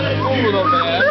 管住了没？